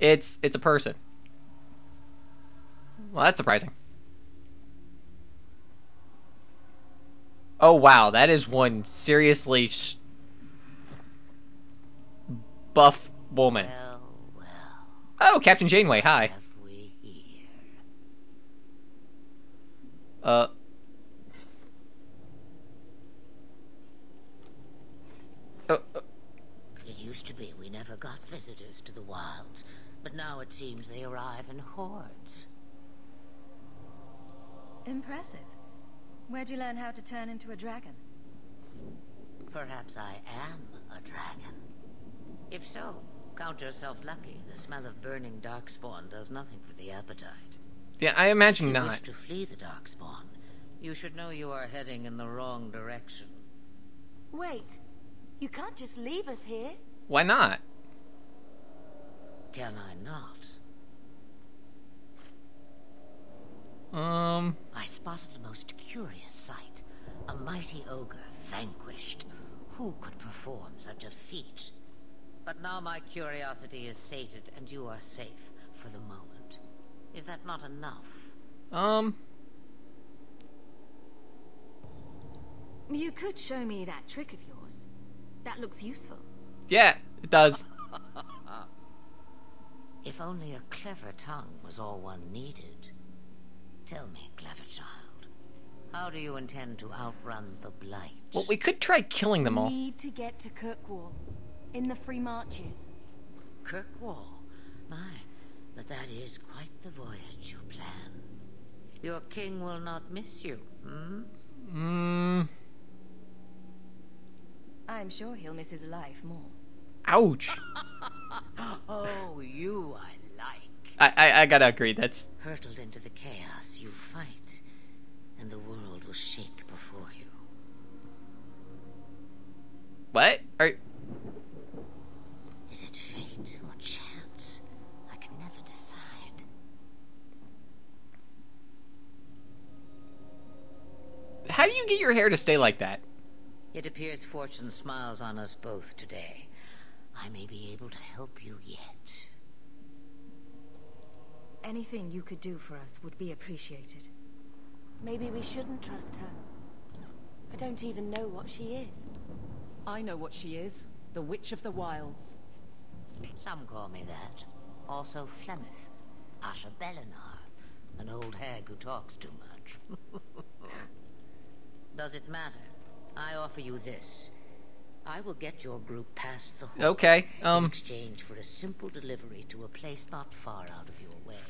It's it's a person. Well, that's surprising. Oh wow, that is one seriously buff woman. Well, well, Oh, Captain Janeway, hi. have we here? Uh. Uh, uh, It used to be we never got visitors to the wilds, but now it seems they arrive in hordes. Impressive. Where'd you learn how to turn into a dragon? Perhaps I am a dragon. If so, count yourself lucky. The smell of burning darkspawn does nothing for the appetite. yeah, I imagine If you not. wish to flee the darkspawn, you should know you are heading in the wrong direction. Wait. You can't just leave us here. Why not? Can I not? Um. I spotted a most curious sight. A mighty ogre vanquished. Who could perform such a feat? But now my curiosity is sated and you are safe for the moment. Is that not enough? Um. You could show me that trick of yours. That looks useful. Yeah, it does. If only a clever tongue was all one needed. Tell me, clever child, how do you intend to outrun the blight? Well, we could try killing them all. Need to get to Kirkwall. In the Free Marches. Kirkwall. My, but that is quite the voyage you plan. Your king will not miss you, hmm? Hmm. I'm sure he'll miss his life more. Ouch. Oh, you I like. I, I I gotta agree. That's Hurtled into the chaos, you fight, and the world will shake before you. what? Are Is it fate or chance? I can never decide. how do you get your hair to stay like that? It appears fortune smiles on us both today. I may be able to help you yet. Anything you could do for us would be appreciated. Maybe we shouldn't trust her. I don't even know what she is. I know what she is. The Witch of the Wilds. Some call me that. Also Flemeth, Asha Belinar, an old hag who talks too much. Does it matter? I offer you this. I will get your group past the horde Okay. in Um. exchange for a simple delivery to a place not far out of your way.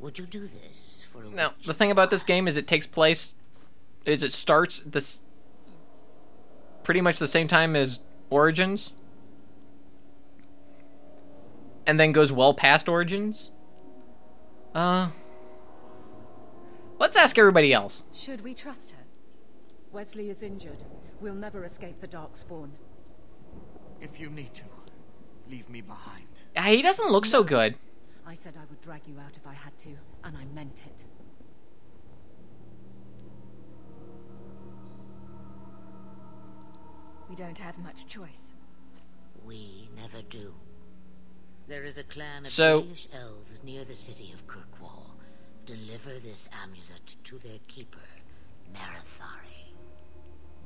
Would you do this for a Now witch? the thing about this game is it takes place, is it starts this pretty much the same time as Origins, and then goes well past Origins. Uh. Let's ask everybody else. Should we trust her? Wesley is injured. We'll never escape the Darkspawn. If you need to, leave me behind. Ah, He doesn't look so good. I said I would drag you out if I had to, and I meant it. We don't have much choice. We never do. There is a clan of So- Dalish elves near the city of Kirkwall. Deliver this amulet to their keeper, Marethari.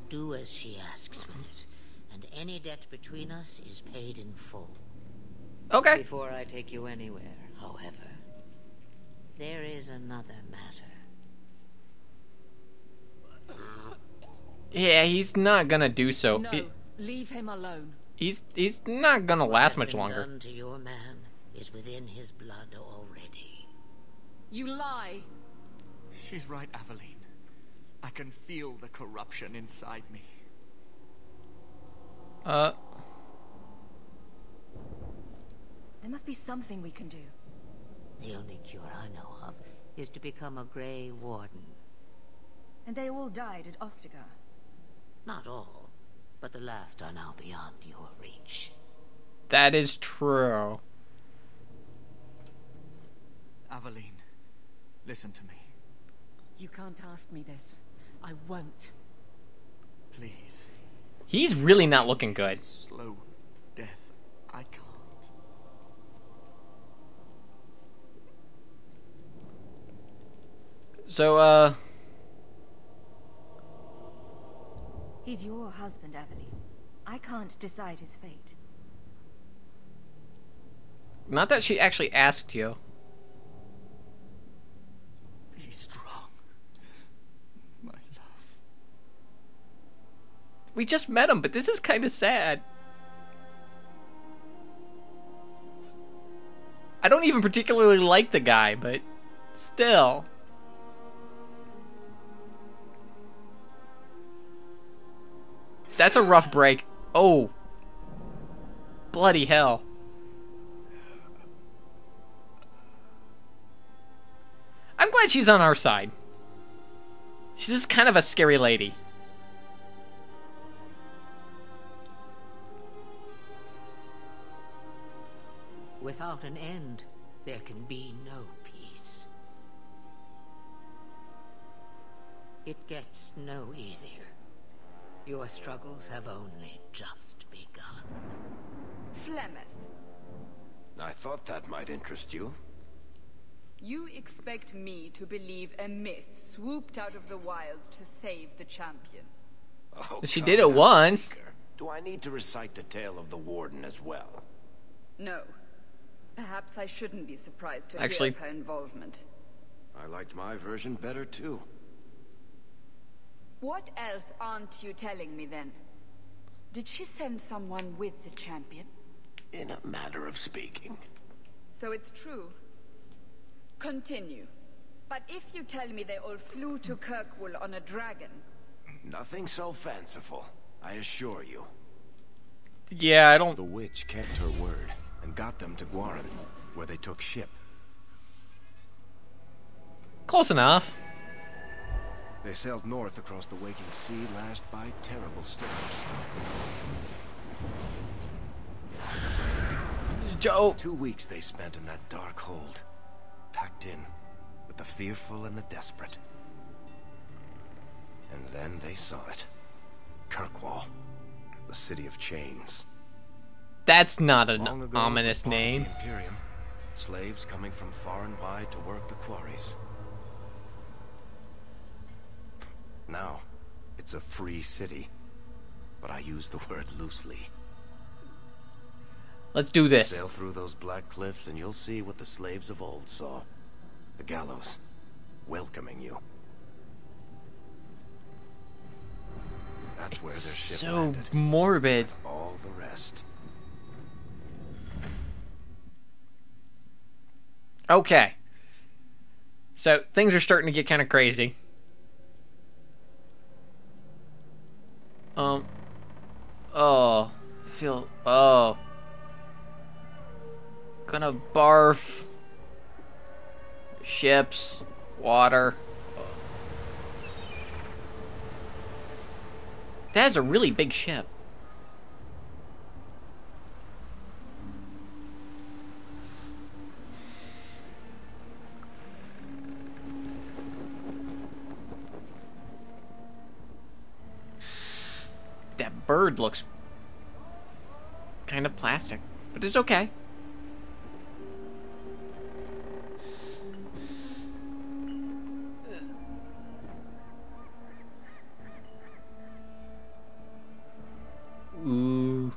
Do as she asks with it, and any debt between us is paid in full. Okay. Before I take you anywhere, however, there is another matter. Yeah, he's not gonna do so. No, He- leave him alone. he's he's not gonna last much has been longer. Done to your man is within his blood already. You lie. She's right, Aveline. I can feel the corruption inside me. Uh. There must be something we can do. The only cure I know of is to become a Grey Warden. And they all died at Ostagar. Not all, but the last are now beyond your reach. That is true. Aveline, listen to me. You can't ask me this. I won't. Please. He's really not looking good. Slow death. I can't. So, uh. He's your husband, Aveline. I can't decide his fate. Not that she actually asked you. Be strong. We just met him, but this is kind of sad. I don't even particularly like the guy, but still. That's a rough break. Oh. Bloody hell. I'm glad she's on our side. She's just kind of a scary lady. Without an end, there can be no peace. It gets no easier. Your struggles have only just begun. Flemeth, I thought that might interest you. you expect me to believe a myth swooped out of the wild to save the champion. Oh, She did it once. Seeker. Do I need to recite the tale of the Warden as well? No. Perhaps I shouldn't be surprised to Actually- hear of her involvement. I liked my version better too. What else aren't you telling me then? Did she send someone with the champion? In a matter of speaking. So it's true. Continue. But if you tell me they all flew to Kirkwall on a dragon, Nothing so fanciful, I assure you. Yeah, I don't. The witch kept her word and got them to Gwaren, where they took ship. Close enough. They sailed north across the waking sea, lashed by terrible storms. Joe. Two weeks they spent in that dark hold, packed in with the fearful and the desperate. And then they saw it. Kirkwall, the city of chains. That's not an ago, ominous it was part of name. Imperium. Slaves coming from far and wide to work the quarries. Now, it's a free city. But I use the word loosely. Let's do this. Sail through those black cliffs and you'll see what the slaves of old saw. The gallows, welcoming you. That's where their ship So landed. morbid. All the rest. Okay. So things are starting to get kind of crazy. Um. Oh. Feel. Oh. Gonna barf. Ships. Water. That is a really big ship. That looks kind of plastic, but it's okay. Ooh.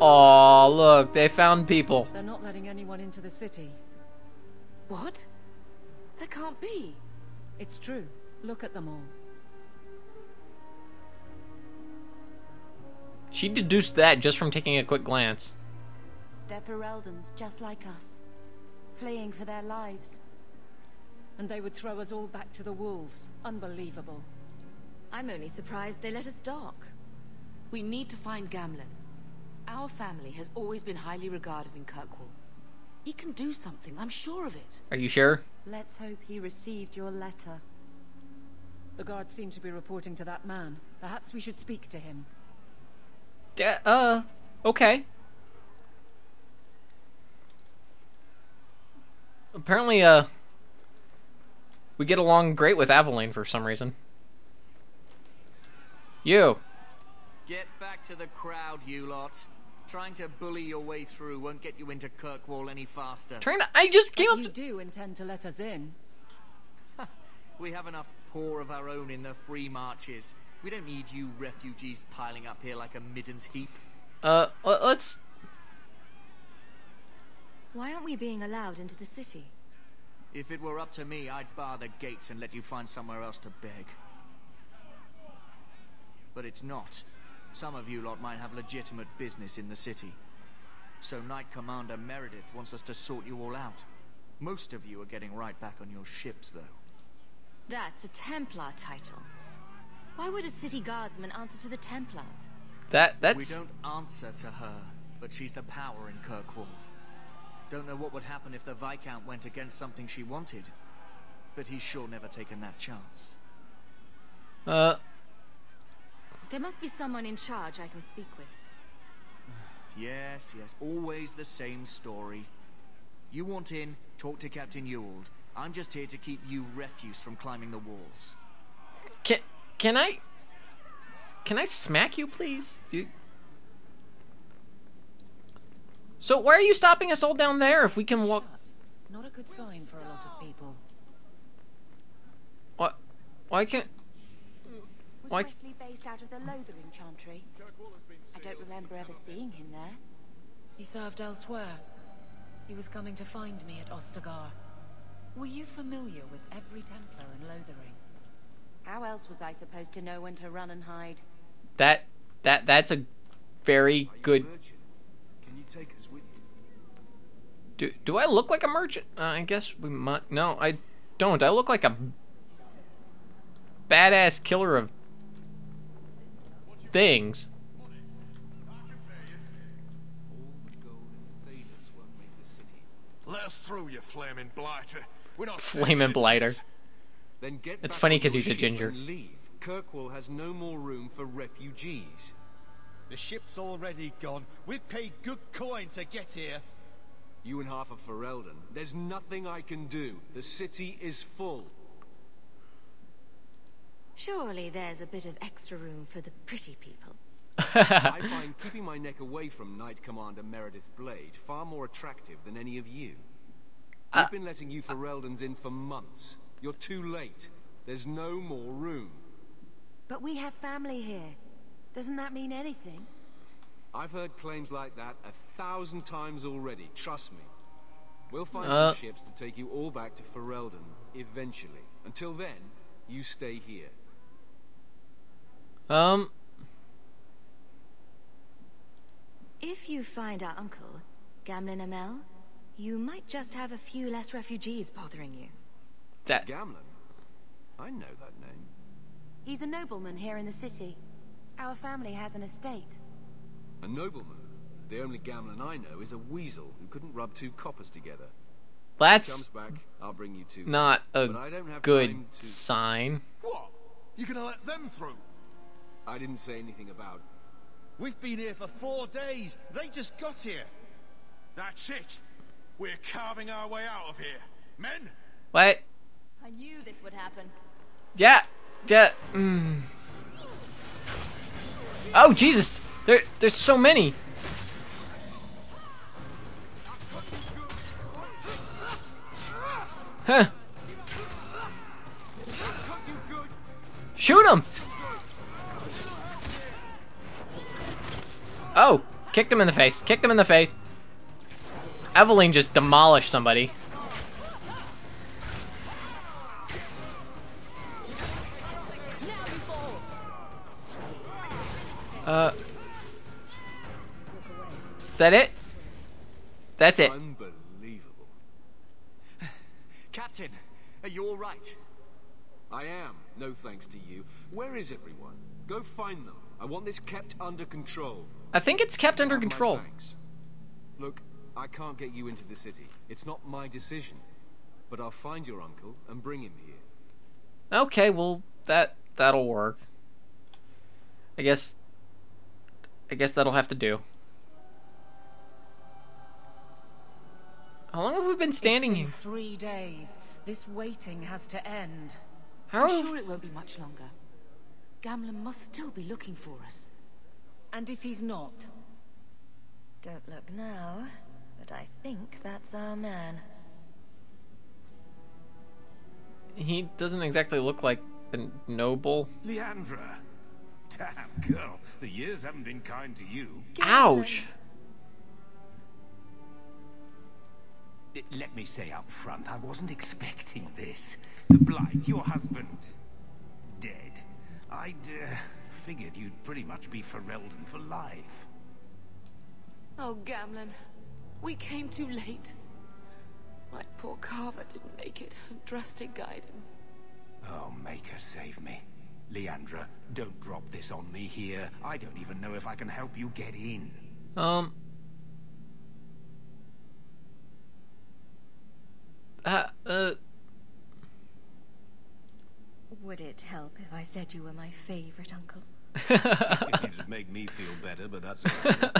Oh, look, they found people. They're not letting anyone into the city. What? That can't be. It's true. Look at them all. She deduced that just from taking a quick glance. They're Fereldans, just like us. Fleeing for their lives. And they would throw us all back to the wolves. Unbelievable. I'm only surprised they let us dock. We need to find Gamlen. Our family has always been highly regarded in Kirkwall. He can do something, I'm sure of it. Are you sure? Let's hope he received your letter. The guards seem to be reporting to that man. Perhaps we should speak to him. Da- uh, okay. Apparently, uh, we get along great with Aveline for some reason. You. Get back to the crowd, you lot. Trying to bully your way through won't get you into Kirkwall any faster. Trying to. I just came up. You To, do intend to let us in. We have enough poor of our own in the free marches. We don't need you refugees piling up here like a middens heap. uh, let- let's. Why aren't we being allowed into the city? If it were up to me, I'd bar the gates and let you find somewhere else to beg. But it's not. Some of you lot might have legitimate business in the city. So Knight Commander Meredith wants us to sort you all out. Most of you are getting right back on your ships, though. That's a Templar title. Why would a city guardsman answer to the Templars? That We don't answer to her, but she's the power in Kirkwall. Don't know what would happen if the Viscount went against something she wanted, but he's sure never taken that chance. Uh, There must be someone in charge I can speak with. Yes, yes, always the same story. You want in, talk to Captain Ewald. I'm just here to keep you refuse from climbing the walls. can can I? Can I smack you, please? Do So why are you stopping us all down there if we can walk? Not a good sign for a lot of people. What? Why can't? Why... Was Why- Wesley based out of the Lothering Chantry? I don't remember ever seeing him there. He served elsewhere. He was coming to find me at Ostagar. Were you familiar with every Templar in Lothering? How else was I supposed to know when to run and hide? That that that's a very good. Can you take us with you? Do do I look like a merchant? Uh, I guess we might. No, I don't. I look like a badass killer of things. All and Thanos won't make the city. Let us through, you flaming blighter. We're not Flaming blighter. Then get It's funny on 'cause your he's a ginger. leave. Kirkwall has no more room for refugees. The ship's already gone. We've paid good coin to get here. You and half of Ferelden. There's nothing I can do. The city is full. Surely there's a bit of extra room for the pretty people. I find keeping my neck away from Knight Commander Meredith Blade far more attractive than any of you. Uh, I've been letting you uh, Fereldans in for months. You're too late. There's no more room. But we have family here. Doesn't that mean anything? I've heard claims like that a thousand times already, trust me. We'll find Uh. some ships to take you all back to Ferelden, eventually. Until then, you stay here. Um, If you find our uncle, Gamlen Amell, you might just have a few less refugees bothering you. That Gamlen? I know that name. He's a nobleman here in the city. Our family has an estate. A nobleman? The only Gamlen I know is a weasel who couldn't rub two coppers together. that's Comes back, I'll bring you two. not a don't have good to- sign. What? You gonna let them through? I didn't say anything about We've been here for four days. They just got here. That's it. We're carving our way out of here. Men, What? I knew this would happen. Yeah, yeah. Mm. Oh Jesus! There, there's so many. Huh? Shoot him! Oh, kicked him in the face. Kicked him in the face. Aveline just demolished somebody. That it? That's it. Unbelievable. Captain, uh, are you all right? I am, no thanks to you. Where is everyone? Go find them. I want this kept under control. I think it's kept under control. thanks. Look, I can't get you into the city. It's not my decision. But I'll find your uncle and bring him here. Okay, well that that'll work. I guess. I guess that'll have to do. How long have we been standing here? Three days. This waiting has to end. How I'm sure it won't be much longer. Gamlen must still be looking for us. And if he's not, Don't look now, but I think that's our man. He doesn't exactly look like a noble. Leandra. Damn, girl. The years haven't been kind to you. Ouch! Let me say up front, I wasn't expecting this. The Blight, your husband, dead. I'd uh, figured you'd pretty much be Ferelden for life. Oh, Gamlen. We came too late. My poor Carver didn't make it, Andraste guide him. Oh, Maker, save me. Leandra, don't drop this on me here. I don't even know if I can help you get in. Um. Uh, uh. Would it help if I said you were my favorite uncle? It'd make me feel better, but that's alright.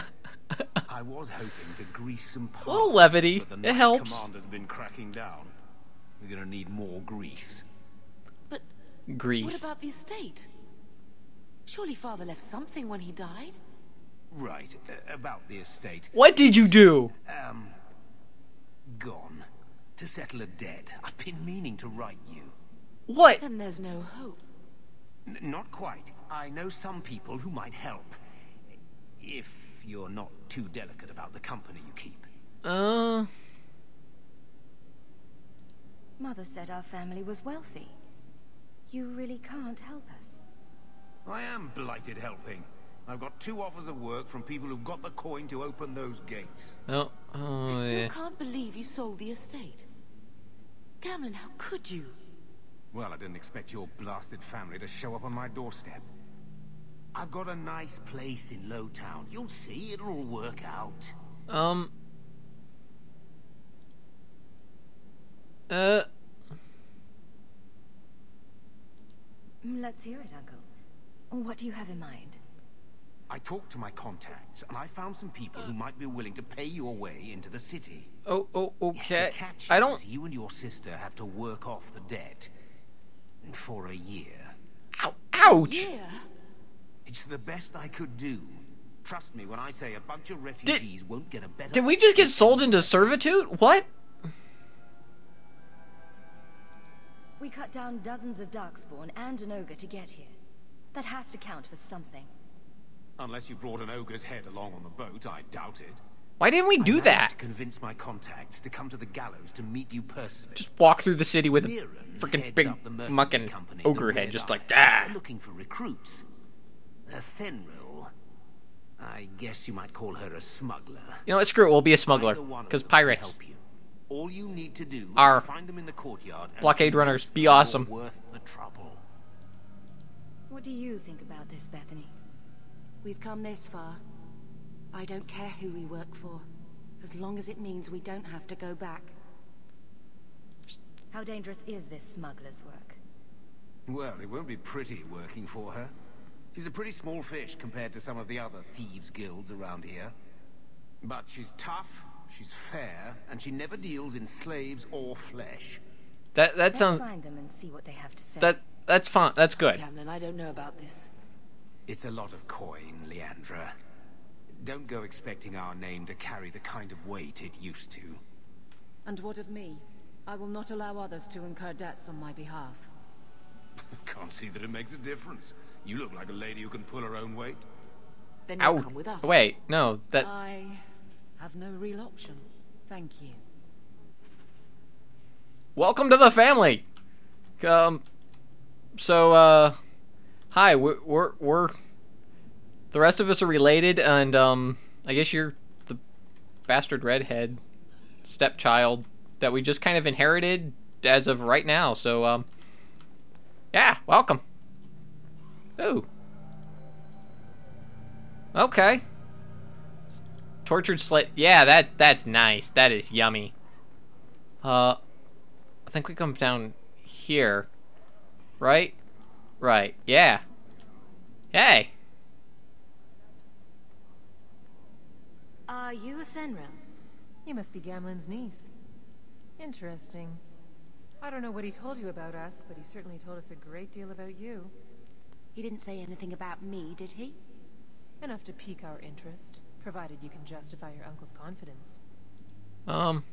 I was hoping to grease some palms. little levity. but the It Knight helps. Commander's been cracking down. We're gonna need more grease. But Grease. what about the estate? Surely father left something when he died? Right, uh, about the estate. What did you do? Um, gone. To settle a debt. I've been meaning to write you. What? Then there's no hope. N not quite. I know some people who might help. If you're not too delicate about the company you keep. Uh. Mother said our family was wealthy. You really can't help us. I am blighted helping. I've got two offers of work from people who've got the coin to open those gates. No. Oh, I still yeah. can't believe you sold the estate. Gamlen, how could you? Well, I didn't expect your blasted family to show up on my doorstep. I've got a nice place in Lowtown. You'll see, it'll all work out. Um. Uh. Mm, Let's hear it, Uncle. What do you have in mind? I talked to my contacts, and I found some people who might be willing to pay your way into the city. Oh, oh, okay. The catch I don't. is you and your sister have to work off the debt for a year. Ow, ouch! Yeah. It's the best I could do. Trust me when I say a bunch of refugees won't get a better. Did we just get sold into servitude? What? We cut down dozens of Darkspawn and an ogre to get here. That has to count for something. Unless you brought an ogre's head along on the boat, I doubt it. Why didn't we do managed that? To convince my contacts to come to the gallows to meet you personally. Just walk through the city with a freaking big up the mercenary mucking company, ogre head, just like Eye. ah. They're looking for recruits. A Thenril. I guess you might call her a smuggler. You know what? Screw it. We'll be a smuggler. Either one of Because pirates help you. All you need to do are find them in the courtyard. and blockade runners. Be awesome. Worth the trouble. What do you think about this, Bethany? We've come this far. I don't care who we work for, as long as it means we don't have to go back. How dangerous is this smuggler's work? Well, it won't be pretty working for her. She's a pretty small fish compared to some of the other thieves' guilds around here. But she's tough, she's fair, and she never deals in slaves or flesh. That that Let's sounds find them and see what they have to say. that that's fine. That's good. Gamlen, I don't know about this. It's a lot of coin, Leandra. Don't go expecting our name to carry the kind of weight it used to. And what of me? I will not allow others to incur debts on my behalf. Can't see that it makes a difference. You look like a lady who can pull her own weight. Then you'll Ow. come with us. Wait, no. That I have no real option. Thank you. welcome to the family. Um. So uh, hi. We're we're, we're the rest of us are related, and um, I guess you're the bastard redhead stepchild that we just kind of inherited as of right now. So um, yeah, welcome. Ooh. Okay. Tortured slave. Yeah, that that's nice. That is yummy. Uh, I think we come down here, right? Right. Yeah. Hey. Are you Athenril? You must be Gamlen's niece. Interesting. I don't know what he told you about us, but he certainly told us a great deal about you. He didn't say anything about me, did he? Enough to pique our interest. Provided you can justify your uncle's confidence. Um.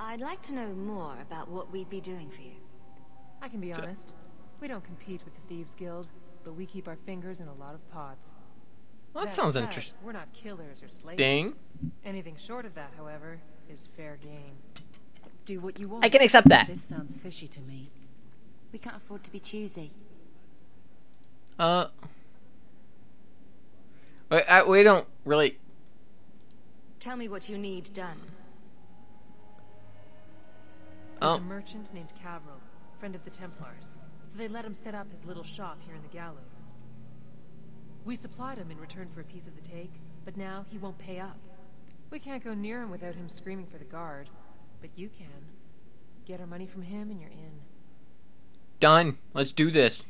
I'd like to know more about what we'd be doing for you. I can be honest. We don't compete with the Thieves Guild, but we keep our fingers in a lot of pots. Well, that sounds interesting. We're not killers or slavers. Ding. Anything short of that, however, is fair game. Do what you want. I can accept that. This sounds fishy to me. We can't afford to be choosy. Uh. Wait, I, we don't really. Tell me what you need done. There's Oh. a merchant named Cavril, friend of the Templars, so they let him set up his little shop here in the gallows. We supplied him in return for a piece of the take, but now he won't pay up. We can't go near him without him screaming for the guard, but you can. Get our money from him and you're in. Done. Let's do this.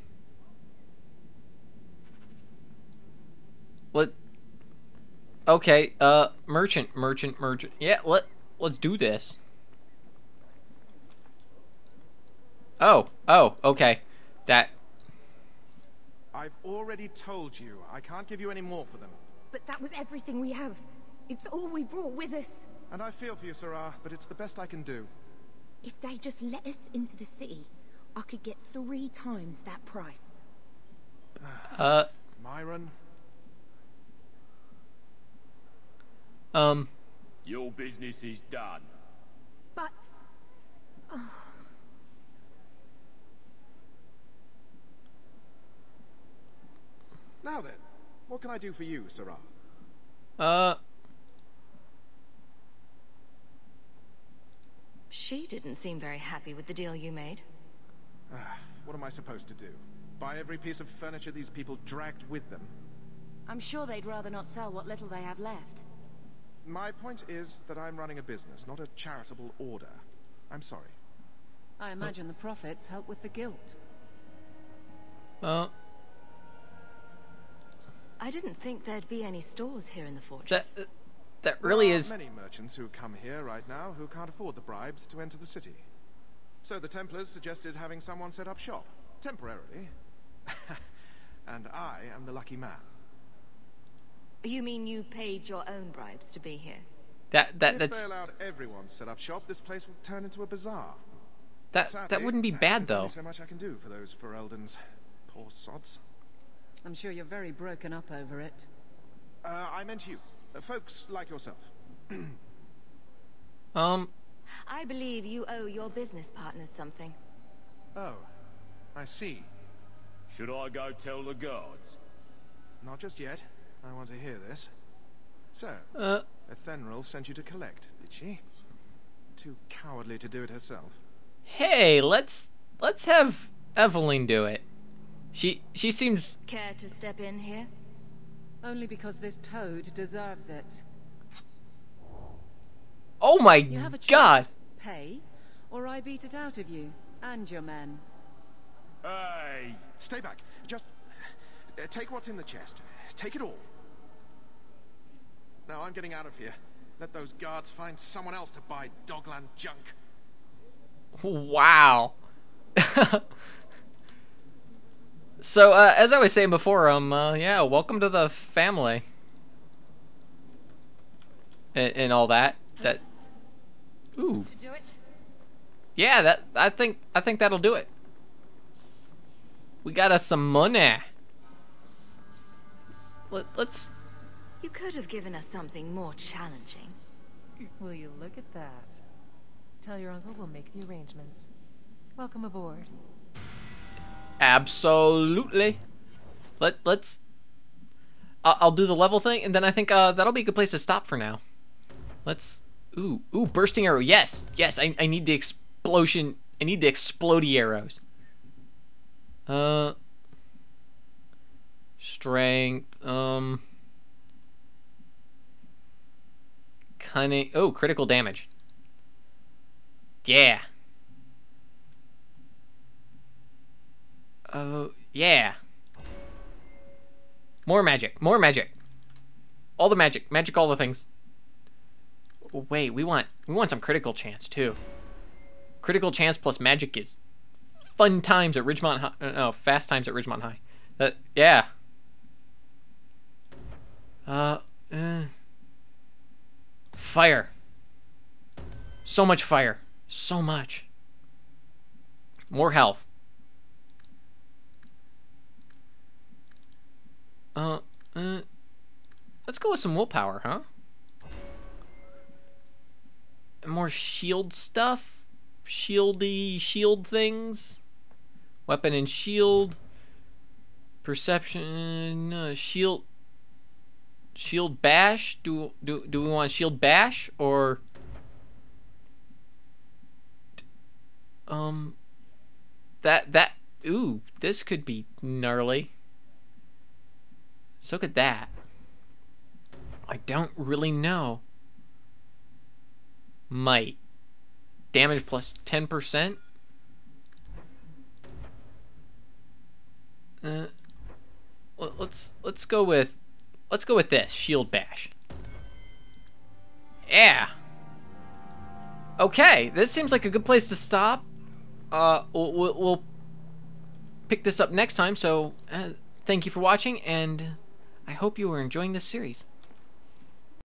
What? Okay. Uh, merchant, merchant, merchant. Yeah. Let Let's do this. Oh. Oh. Okay. That. I've already told you, I can't give you any more for them. But that was everything we have. It's all we brought with us. And I feel for you, serah, but it's the best I can do. If they just let us into the city, I could get three times that price. Uh. Myron, Um. Your business is done. But... Oh. Now then, what can I do for you, serah? Uh. She didn't seem very happy with the deal you made. Ah, what am I supposed to do? Buy every piece of furniture these people dragged with them? I'm sure they'd rather not sell what little they have left. My point is that I'm running a business, not a charitable order. I'm sorry. I imagine the profits help with the guilt. Uh. I didn't think there'd be any stores here in the fortress. That. Uh, that really there are is. many merchants who come here right now who can't afford the bribes to enter the city. So the Templars suggested having someone set up shop, temporarily. and I am the lucky man. You mean you paid your own bribes to be here? That that if that's they allowed everyone to set up shop, this place would turn into a bazaar. that Sadly, that wouldn't be bad though. only so much I can do for those Fereldans. Poor sods. I'm sure you're very broken up over it. Uh, I meant you. Uh, folks like yourself. Um. I believe you owe your business partners something. Oh, I see. Should I go tell the guards? Not just yet. I want to hear this. So, Uh. Athenril sent you to collect, did she? Too cowardly to do it herself. Hey, let's let's have Aveline do it. She she seems Care to step in here? Only because this toad deserves it. Oh my You have a choice. god. Pay, or I beat it out of you and your men. Hey! Stay back. Just uh, take what's in the chest. Take it all. Now I'm getting out of here. Let those guards find someone else to buy Dogland junk. Wow. so uh, as I was saying before, um, uh, yeah, welcome to the family. And, and all that. That. Ooh. To do it? Yeah, that I think I think that'll do it. We got us some money. Let, let's. You could have given us something more challenging. Will you look at that? Tell your uncle we'll make the arrangements. Welcome aboard. Absolutely. Let let's. I'll, I'll do the level thing, and then I think uh, that'll be a good place to stop for now. Let's. Ooh, ooh, bursting arrow. Yes, yes. I I need the explosion. I need the explodey arrows. Uh. Strength. Um. Cunning. Oh, critical damage. Yeah. Oh, yeah. More magic. More magic. All the magic. Magic all the things. Oh, wait, we want we want some critical chance too. Critical chance plus magic is fun times at Ridgemont High. Uh, no, fast times at Ridgemont High. Uh, yeah. Uh, uh, fire. So much fire. So much. More health. Uh, uh, let's go with some willpower, huh? More shield stuff? Shieldy shield things? Weapon and shield. Perception, uh, shield. Shield bash? Do, do, do we want shield bash or... Um, that, that, ooh, this could be gnarly. So could that. I don't really know. Might. Damage plus 10%? Uh, let's let's go with let's go with this shield bash. Yeah. Okay, this seems like a good place to stop. Uh, we'll, we'll pick this up next time. So, uh, thank you for watching, and I hope you are enjoying this series.